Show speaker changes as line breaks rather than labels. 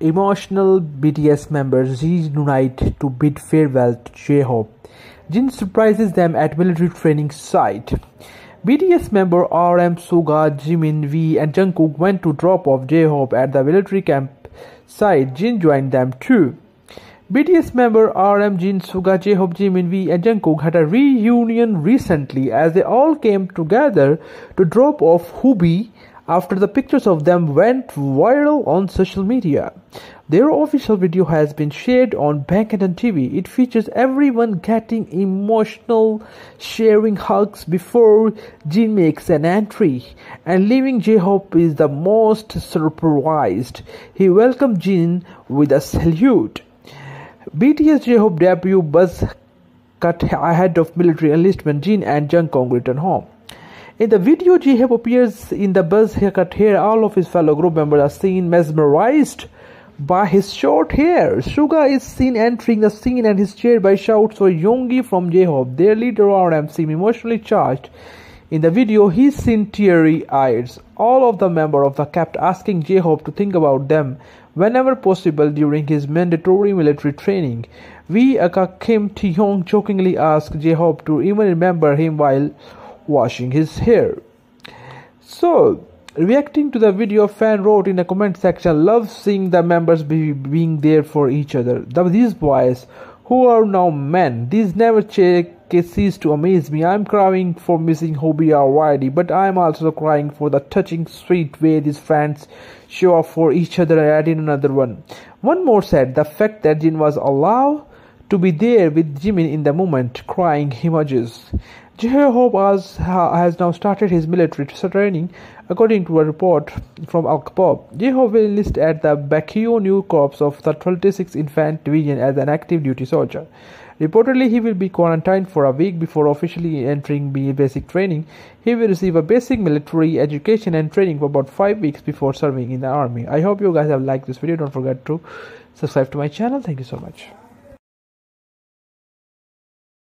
Emotional BTS members reunite to bid farewell to J-Hope. Jin surprises them at military training site. BTS member RM Suga, Jimin, V and Jungkook went to drop off J-Hope at the military camp site. Jin joined them too. BTS member RM Jin, Suga, J-Hope, Jimin, V and Jungkook had a reunion recently as they all came together to drop off Hobie after the pictures of them went viral on social media. Their official video has been shared on Bangtan TV. It features everyone getting emotional, sharing hugs before Jin makes an entry, and leaving J-Hope is the most surprised. He welcomed Jin with a salute. BTS J-Hope debut buzz cut ahead of military enlistment. Jin and Jungkook return home. In the video, J-Hope appears in the buzz haircut hair. All of his fellow group members are seen mesmerized by his short hair. Suga is seen entering the scene and his cheered by shouts for Yoongi from J-Hope. Their leader RM seems emotionally charged. In the video, he's seen teary eyes. All of the members of the kept asking J-Hope to think about them whenever possible during his mandatory military training. V. Aka Kim Taehyung jokingly asked J-Hope to even remember him while washing his hair. So, reacting to the video, fan wrote in the comment section, "Love seeing the members be, being there for each other. The, these boys, who are now men, these never check cease to amaze me. I'm crying for missing Hobie already, but I'm also crying for the touching, sweet way these fans show up for each other. I added another one. One more said, the fact that Jin was allowed to be there with Jimin in the moment, crying emojis. J-Hope has, has now started his military training, according to a report from allkpop. J-Hope will enlist at the Baekhyun New Corps of the 26th Infantry Division as an active duty soldier. Reportedly, he will be quarantined for a week before officially entering basic training. He will receive a basic military education and training for about 5 weeks before serving in the army. I hope you guys have liked this video. Don't forget to subscribe to my channel. Thank you so much.